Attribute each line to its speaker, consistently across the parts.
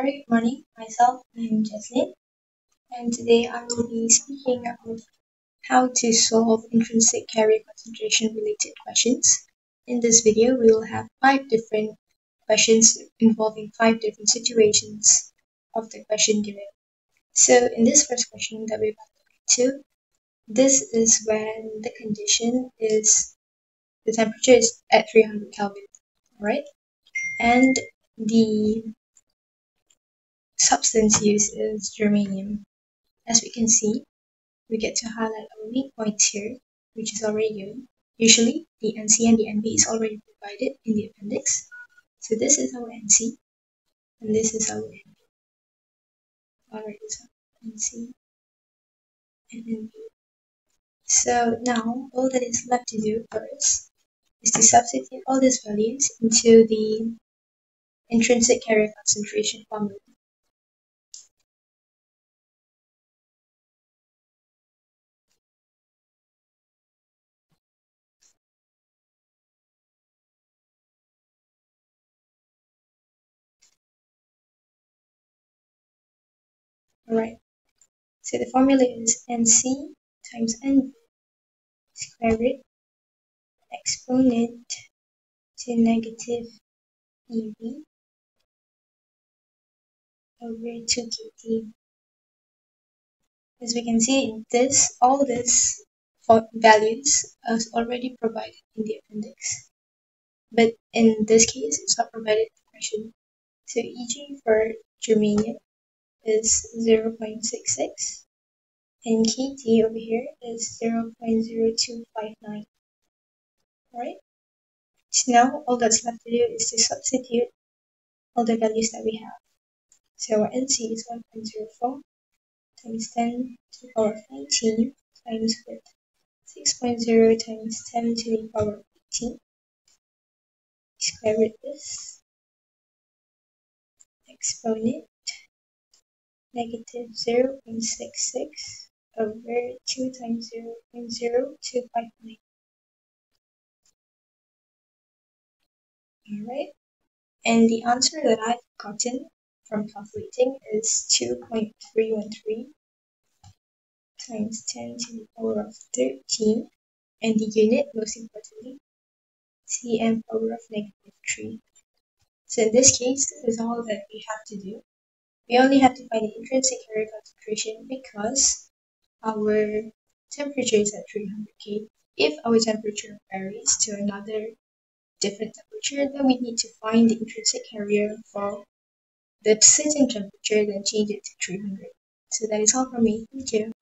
Speaker 1: Very good morning. Myself, I'm Jesslyn, and today I will be speaking of how to solve intrinsic carrier concentration related questions. In this video, we will have five different questions involving five different situations of the question given. So in this first question that we're about to this is when the condition is the temperature is at 300 Kelvin, right? And the substance used is germanium. As we can see, we get to highlight our weak points here, which is already given. Usually, the NC and the NB is already provided in the appendix. So this is our NC, and this is our NB. Alright, this NC and NB. So now, all that is left to do for us is to substitute all these values into the intrinsic carrier concentration formula. Alright, so the formula is NC times NV square root exponent to negative EV over 2 kt. As we can see, this all this values is already provided in the appendix. But in this case, it's not provided in the question. So EG for germanium is 0.66 and KT over here is 0.0259. Alright, so now all that's left to do is to substitute all the values that we have. So our NC is 1.04 times 10 to the power of 19 times with 6.0 times 10 to the power of 18 square root this exponent negative 0.66 over 2 times 0.0259. Alright, and the answer that I've gotten from calculating is 2.313 times 10 to the power of 13, and the unit, most importantly, cm power of negative 3. So in this case, this is all that we have to do. We only have to find the intrinsic carrier concentration because our temperature is at 300 K. If our temperature varies to another different temperature, then we need to find the intrinsic carrier for the sitting temperature, then change it to 300. So that is all from me. Thank you.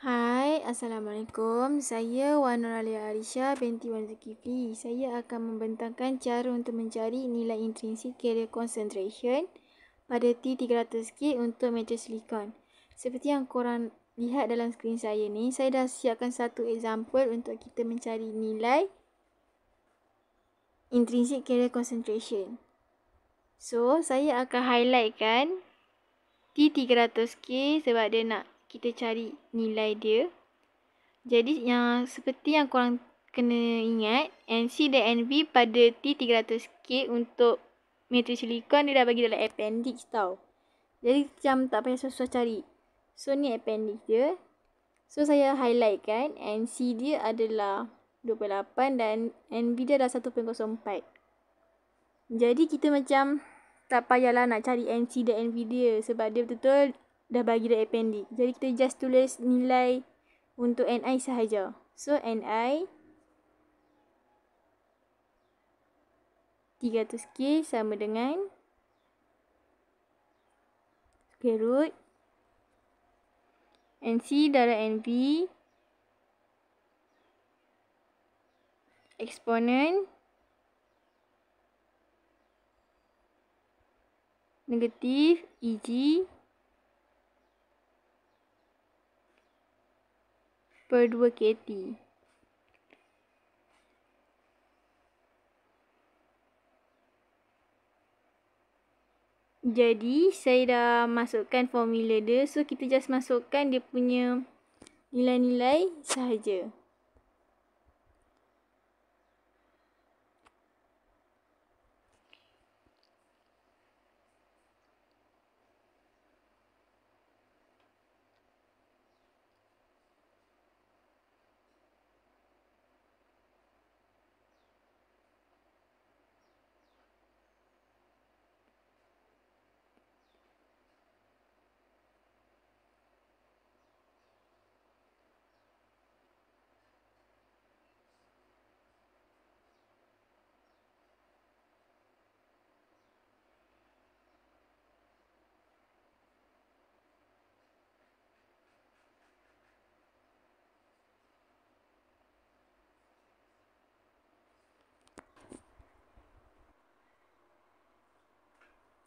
Speaker 2: Hai, Assalamualaikum. Saya Wan Nuralia Arisha binti Wan Zulkifli. Saya akan membentangkan cara untuk mencari nilai intrinsic carrier concentration pada T300K untuk metal silikon. Seperti yang korang lihat dalam skrin saya ni, saya dah siapkan satu example untuk kita mencari nilai intrinsic carrier concentration. So, saya akan highlightkan T300K sebab dia nak kita cari nilai dia. Jadi, yang seperti yang korang kena ingat, NC dan NV pada T300K untuk materi silikon dia dah bagi dalam appendix tau. Jadi macam tak payah susah-susah cari. So ni appendix dia. So saya highlight kan NC dia adalah 28 dan NB dia adalah 1.04. Jadi kita macam tak payahlah nak cari NC dan NV dia sebab dia betul-betul dah bagi dalam appendix. Jadi kita just tulis nilai untuk NI sahaja. So NI 300K sama dengan square root NC darah NV eksponen negatif EG per 2 KT. Jadi saya dah masukkan formula dia. So kita just masukkan dia punya nilai-nilai sahaja.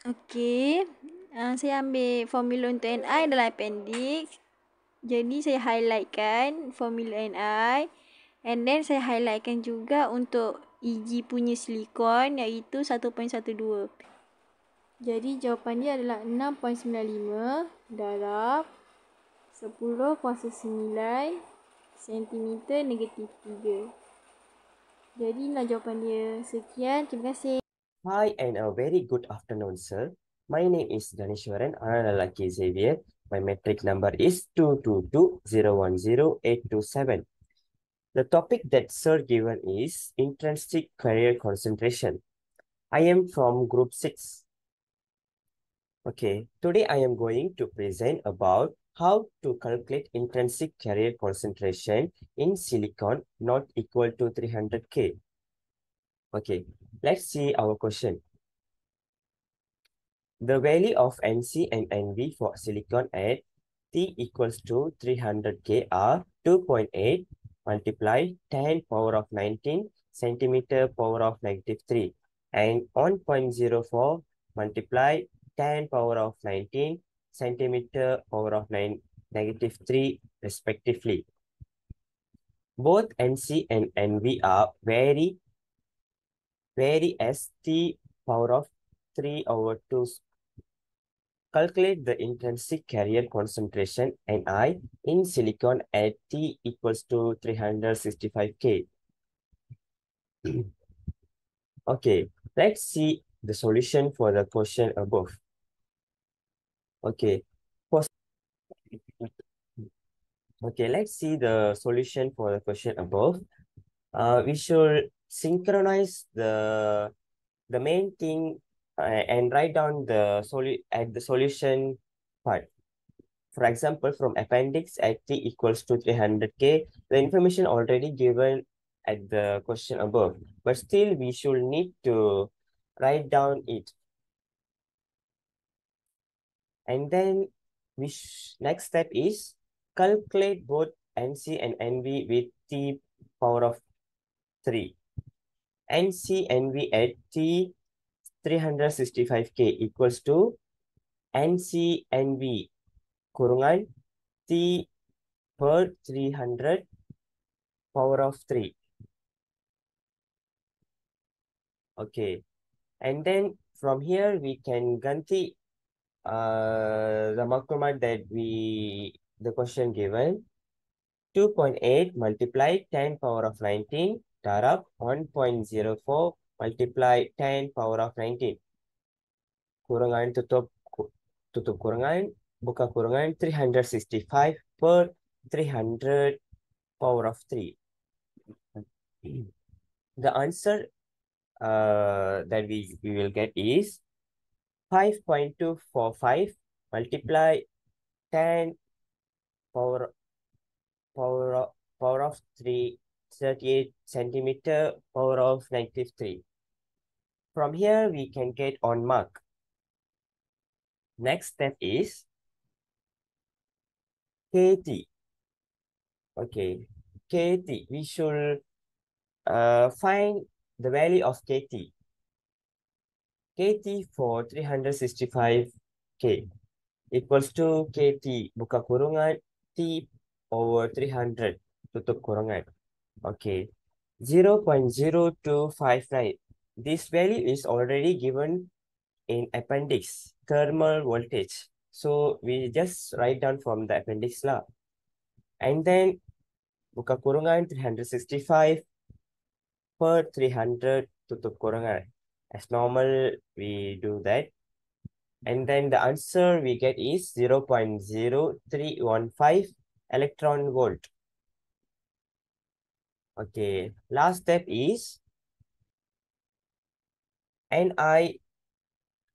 Speaker 2: Okey. Uh, saya ambil formula untuk NI dalam appendix. Jadi saya highlightkan formula NI. And then saya highlightkan juga untuk EG punya silikon iaitu 1.12. Jadi jawapan dia adalah 6.95 darab 10 kuasa 9 cm negatif 3. Jadi inilah jawapan dia. Sekian, terima kasih.
Speaker 3: Hi and a very good afternoon, sir. My name is Ganeshwaran Anandalaki Xavier. My metric number is 222010827. The topic that sir given is intrinsic carrier concentration. I am from group 6. Okay, today I am going to present about how to calculate intrinsic carrier concentration in silicon not equal to 300 K. Okay, let's see our question. The value of NC and NV for silicon at T equals to 300 K are 2.8 multiply 10 power of 19 centimeter power of negative 3 and 1.04 multiply 10 power of 19 centimeter power of 9 negative 3 respectively. Both NC and NV are very, very as T power of 3 over 2. Calculate the intrinsic carrier concentration Ni in silicon at T equals to 365 K. okay, let's see the solution for the question above. Okay. Okay, let's see the solution for the question above. Uh, we should synchronize the the main thing uh, and write down the solu at the solution part. For example, from appendix at t equals to 300k, the information already given at the question above, but still we should need to write down it And then which next step is calculate both NC and NV with T power of 3. NC NV at T 365K equals to NCNV kurungan T per 300 power of 3. Okay. And then from here we can ganti uh, the maklumat that we, the question given, 2.8 multiply 10 power of 19 darab 1.04 multiply 10 power of 19. Kurangan tutup tutup kurangan buka kurangan 365 per 300 power of 3. The answer uh, that we, we will get is 5.245 multiply 10 power power power of 3 38 centimeter power of negative 3 from here we can get on mark. Next step is kt okay kt we should uh, find the value of kt KT for 365K equals to KT buka kurungan T over 300 tutup kurungan. Okay. 0.0259. This value is already given in appendix, thermal voltage. So we just write down from the appendix lah. And then buka kurungan 365 per 300 tutup kurungan. As normal, we do that. And then the answer we get is 0 0.0315 electron volt. Okay, last step is Ni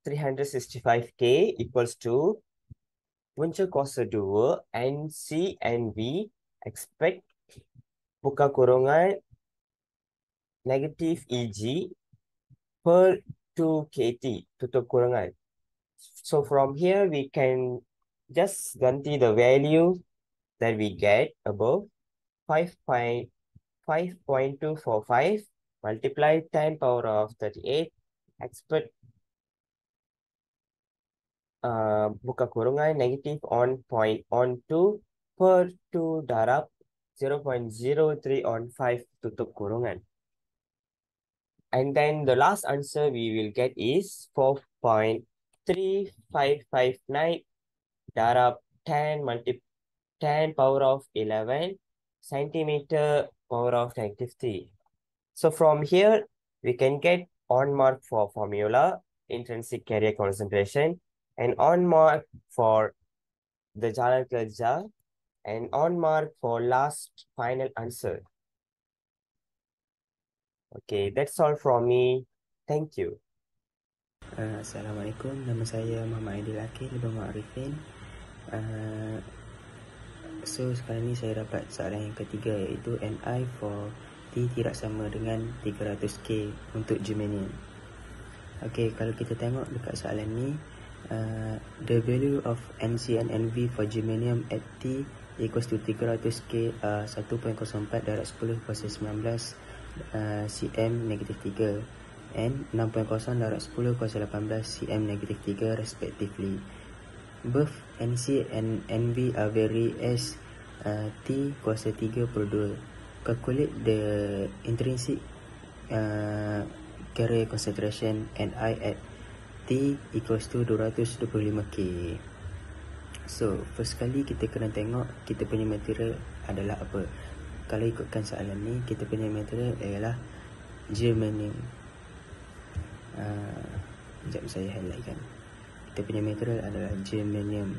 Speaker 3: 365K equals to kuasa 2 NC and V expect buka kurungan negative EG per 2 kT tutup kurangan. So from here we can just ganti the value that we get above 5.5.245 5 multiplied 10 power of 38 expert uh, buka kurungan negative on point on 2 per 2 darab 0.03 on 5 tutup kurungan. And then the last answer we will get is 4.3559 darab 10 multi 10 power of 11 centimeter power of negative 3. So from here, we can get on mark for formula, intrinsic carrier concentration, and on mark for the Jalan Kerja, and on mark for last final answer. Okay, that's all from me. Thank you.
Speaker 4: Uh, Assalamualaikum, nama saya Muhammad Aidil Akil bin Ma'arifin. Uh, so sekarang ni saya dapat soalan yang ketiga iaitu NI for T tidak sama dengan 300K untuk germanium. Okey, kalau kita tengok dekat soalan ni, uh, the value of NC and NV for germanium at T equals to 300K uh, 1.04 darab 10 kuasa 19 uh, cm negatif 3 and 6.0 darab 10 kuasa 18 cm negatif 3 respectively. Both NC and NV are vary as uh, T kuasa 3 per 2 calculate the intrinsic uh, carrier concentration and I at T equals to 225K. So, first kali kita kena tengok kita punya material adalah apa. Kalau ikutkan soalan ni, kita punya material adalah germanium. Uh, sekejap saya highlight kan. Kita punya material adalah germanium.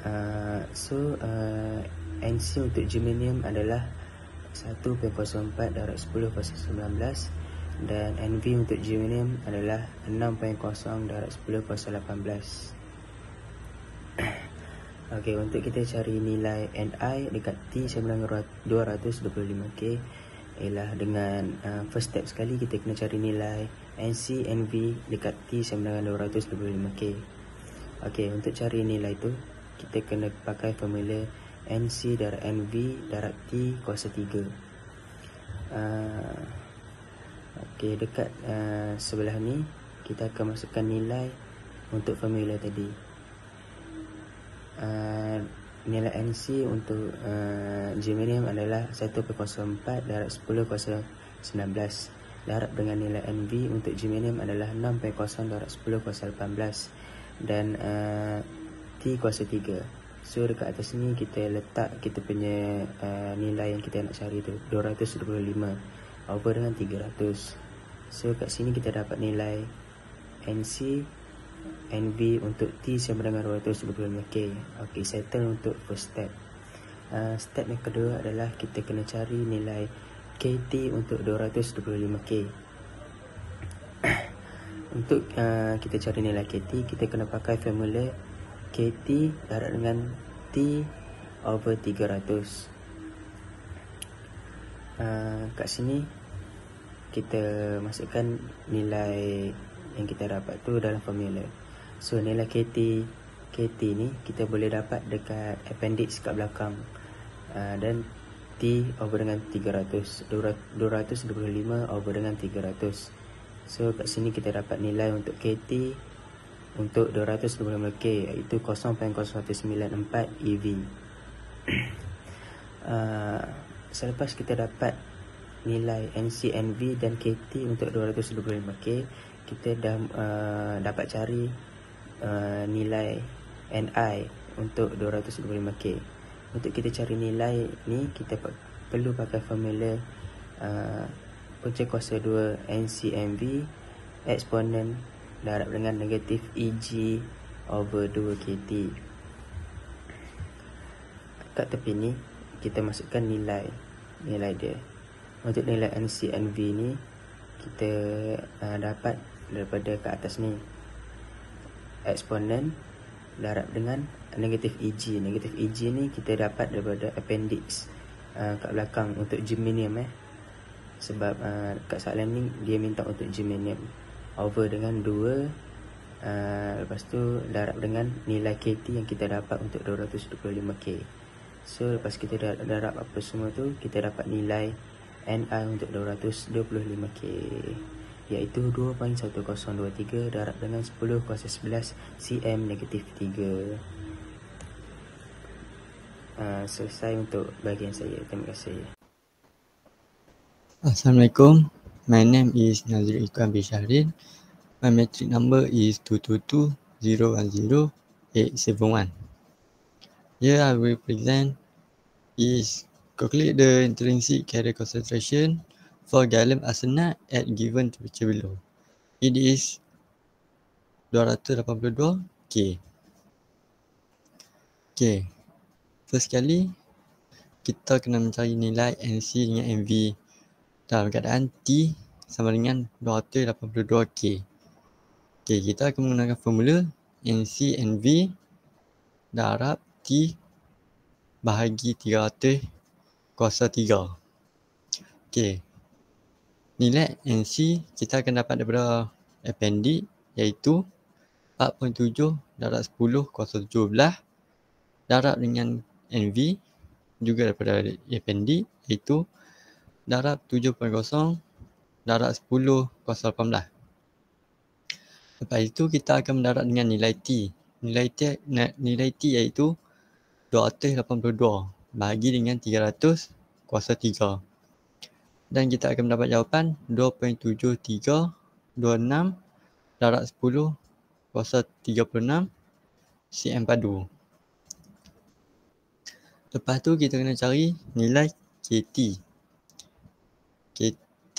Speaker 4: Uh, so, uh, NC untuk germanium adalah 1.04 darab 10 kuasa 19 dan NV untuk germanium adalah 6.0 darab 10 kuasa 18 Okey, untuk kita cari nilai NI dekat T sama dengan 225K ialah dengan uh, first step sekali kita kena cari nilai NC NV dekat T sama dengan 225K Okey, untuk cari nilai tu kita kena pakai formula NC darab NV darab T kuasa 3 uh, Okey, dekat uh, sebelah ni Kita akan masukkan nilai untuk formula tadi. Uh, Nilai NC untuk uh, germanium adalah 1.04 darab 10 kuasa 19 Darab dengan nilai NV untuk germanium adalah 6.0 darab 10 kuasa 18 Dan uh, T kuasa 3 So dekat atas ni kita letak kita punya uh, nilai yang kita nak cari tu 225 over dengan 300 So kat sini kita dapat nilai NC NV untuk T sama dengan 225K Ok settle untuk first step. Uh, Step yang kedua adalah kita kena cari nilai KT untuk 225K Untuk uh, kita cari nilai KT kita kena pakai formula KT darab dengan T over 300 uh, Kat sini Kita masukkan nilai yang kita dapat tu dalam formula. So nilai KT KT ni kita boleh dapat dekat appendix kat belakang. Uh, Dan T over dengan 300 225 over dengan 300 So kat sini kita dapat nilai untuk KT untuk 225K iaitu 0.0194 EV. uh, selepas kita dapat nilai NCNV dan KT untuk 225K, kita dah uh, dapat cari uh, nilai NI untuk 225K. Untuk kita cari nilai ni, kita perlu pakai formula uh, punca kuasa 2 NCMV eksponen darab dengan negatif EG over 2 KT. Kat tepi ni, kita masukkan nilai nilai dia. Untuk nilai NCNV ni, kita uh, dapat daripada ke atas ni. Eksponen darab dengan negatif EG. Negatif EG ni kita dapat daripada appendix uh, kat belakang untuk germanium eh. Sebab uh, kat soalan ni dia minta untuk germanium over dengan 2 uh, lepas tu darab dengan nilai KT yang kita dapat untuk 225K so lepas kita darab apa semua tu kita dapat nilai NI untuk 225K iaitu 2.1023 darab dengan 10 kuasa 11 cm negatif 3. Uh, selesai untuk bahagian saya. Terima kasih.
Speaker 5: Assalamualaikum. My name is Nazir Iqbal Bisharin. My metric number is 222010871. Here I will present is calculate the intrinsic carrier concentration for gallium arsenide at given temperature below. It is 282 K. Okay. First sekali, kita kena mencari nilai NC dengan MV dalam keadaan T sama dengan 282 K. Okay, kita akan menggunakan formula NC NV darab T bahagi 300 kuasa 3. Okay. Nilai NC kita akan dapat daripada appendix iaitu 4.7 darab 10 kuasa 17 darab dengan NV juga daripada appendix iaitu darab 7.0 darab 10 kuasa 18. Lepas itu kita akan mendarat dengan nilai T. Nilai T, nilai T iaitu 282 bahagi dengan 300 kuasa 3. Dan kita akan mendapat jawapan 2.7326 darab 10 kuasa 36 cm padu. Lepas tu kita kena cari nilai KT. KT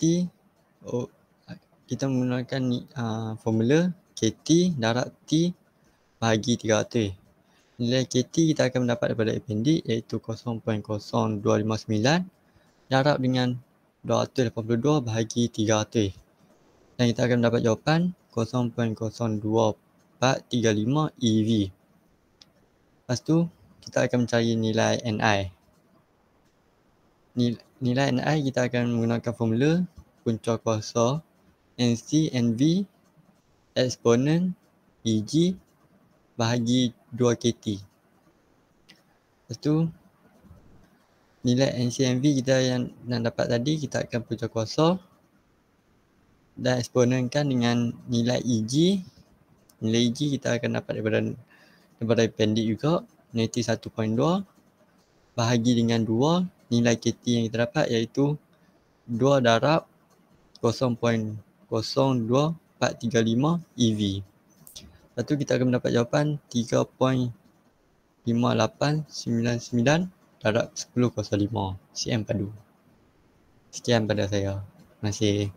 Speaker 5: oh, kita menggunakan uh, formula KT darab T bahagi 300. Nilai KT kita akan mendapat daripada appendix iaitu 0.0259 darab dengan 282 bahagi 300. Dan kita akan mendapat jawapan 0.02435 EV. Lepas tu kita akan mencari nilai NI. Nilai NI kita akan menggunakan formula punca kuasa NC NV eksponen EG bahagi 2KT. Lepas tu nilai NC NV kita yang nak dapat tadi kita akan punca kuasa dan eksponenkan dengan nilai EG. Nilai EG kita akan dapat daripada daripada appendix juga negatif 1.2 bahagi dengan 2 nilai KT yang kita dapat iaitu 2 darab 0.02435 EV. Lepas tu kita akan mendapat jawapan 3.5899 darab 10 kuasa 5 cm padu. Sekian pada saya. Terima kasih.